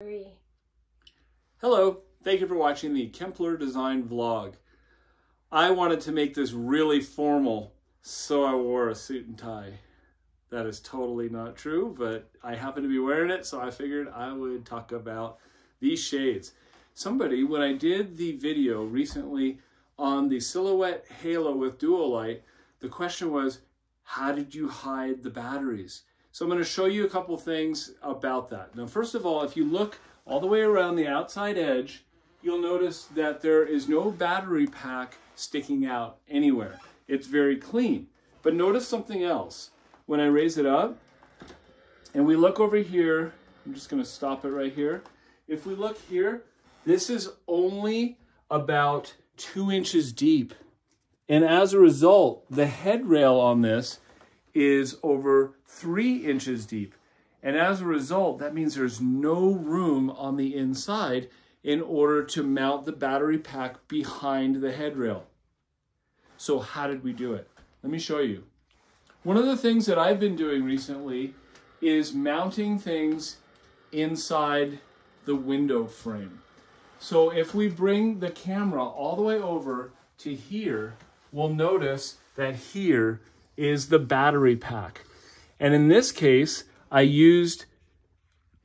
Three. Hello, thank you for watching the Kempler Design Vlog. I wanted to make this really formal, so I wore a suit and tie. That is totally not true, but I happen to be wearing it, so I figured I would talk about these shades. Somebody, when I did the video recently on the Silhouette Halo with DuoLite, the question was, how did you hide the batteries? So I'm going to show you a couple things about that. Now, first of all, if you look all the way around the outside edge, you'll notice that there is no battery pack sticking out anywhere. It's very clean. But notice something else. When I raise it up and we look over here, I'm just going to stop it right here. If we look here, this is only about two inches deep. And as a result, the headrail on this is over three inches deep. And as a result, that means there's no room on the inside in order to mount the battery pack behind the headrail. So how did we do it? Let me show you. One of the things that I've been doing recently is mounting things inside the window frame. So if we bring the camera all the way over to here, we'll notice that here is the battery pack. And in this case, I used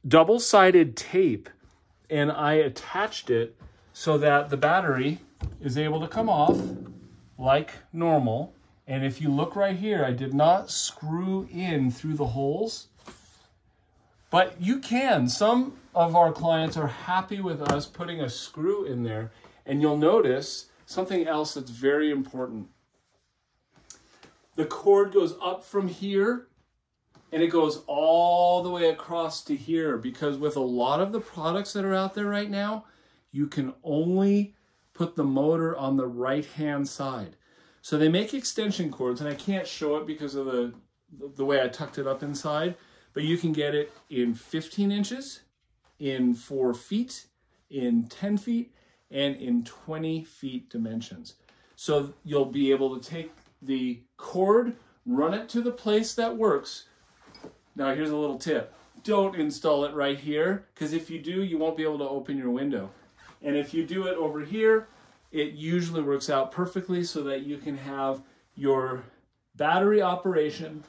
double-sided tape and I attached it so that the battery is able to come off like normal. And if you look right here, I did not screw in through the holes, but you can. Some of our clients are happy with us putting a screw in there and you'll notice something else that's very important. The cord goes up from here and it goes all the way across to here because with a lot of the products that are out there right now, you can only put the motor on the right hand side. So they make extension cords and I can't show it because of the, the way I tucked it up inside, but you can get it in 15 inches, in four feet, in 10 feet, and in 20 feet dimensions. So you'll be able to take the cord, run it to the place that works. Now here's a little tip. Don't install it right here, because if you do, you won't be able to open your window. And if you do it over here, it usually works out perfectly so that you can have your battery operation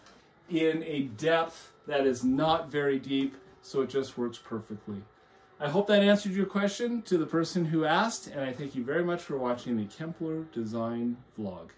in a depth that is not very deep, so it just works perfectly. I hope that answered your question to the person who asked, and I thank you very much for watching the Kempler Design Vlog.